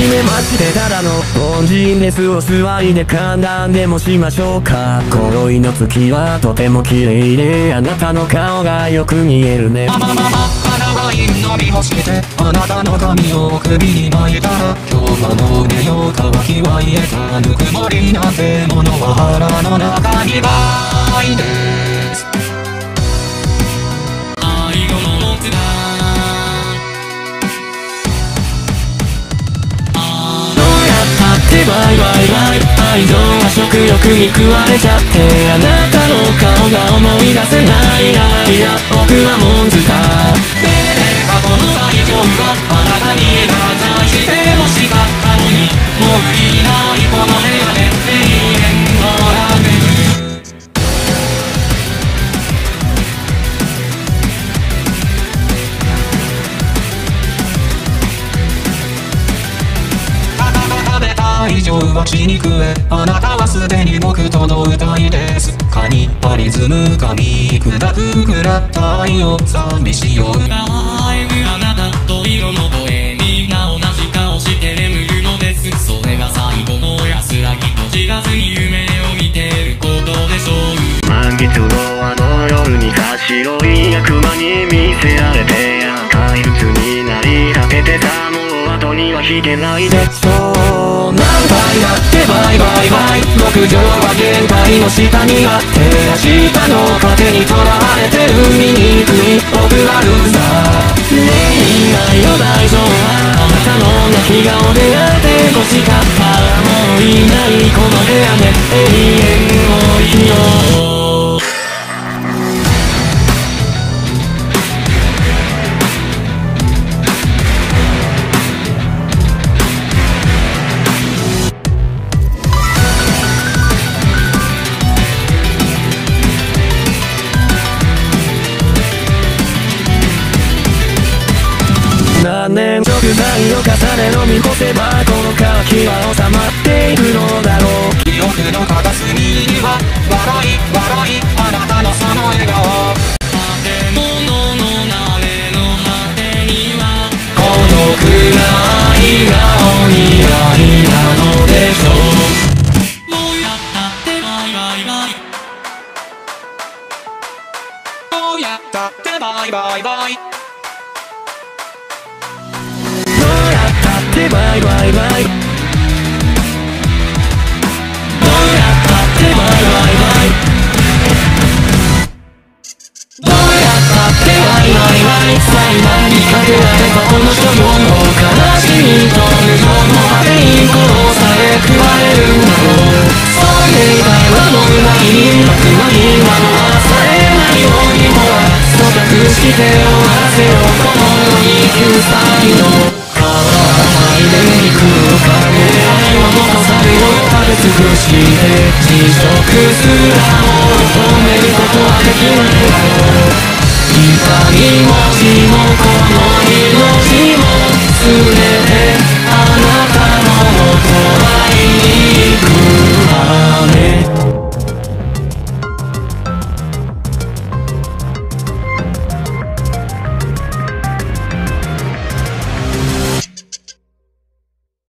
しめましてただの凡人です。お座りで歓談でもしましょうか。今宵の月はとても綺麗であなたの顔がよく見えるね。まままま花が飲み干してあなたの髪を首に巻いたら今日はもう寝よう乾きは癒えたぬくもりなんてものは腹の中にないでバイ愛情は食欲に食われちゃってあなたの顔が思い出せないいやいや僕はモンスターた以上は血に食えあなたはすでに僕との歌いですカニパリズム噛み砕くくらった愛を寂しよう愛あなたと色の声みんな同じ顔して眠るのですそれが最後の安らぎと知らずに夢を見てることでしょう。満月のあの夜にか白い悪魔に見せられて怪物になりかけてたもう後には引けないでしょ何回だってバイバイバイ。極上は限界の下にあって明日の糧にとらわれて海に行くに僕はルーザーねえいないよ大丈夫あなたの泣き顔であって欲しかった。もういないこの部屋で永遠何年食材を重ね飲み干せばこの渇きは収まる。しまいまいまい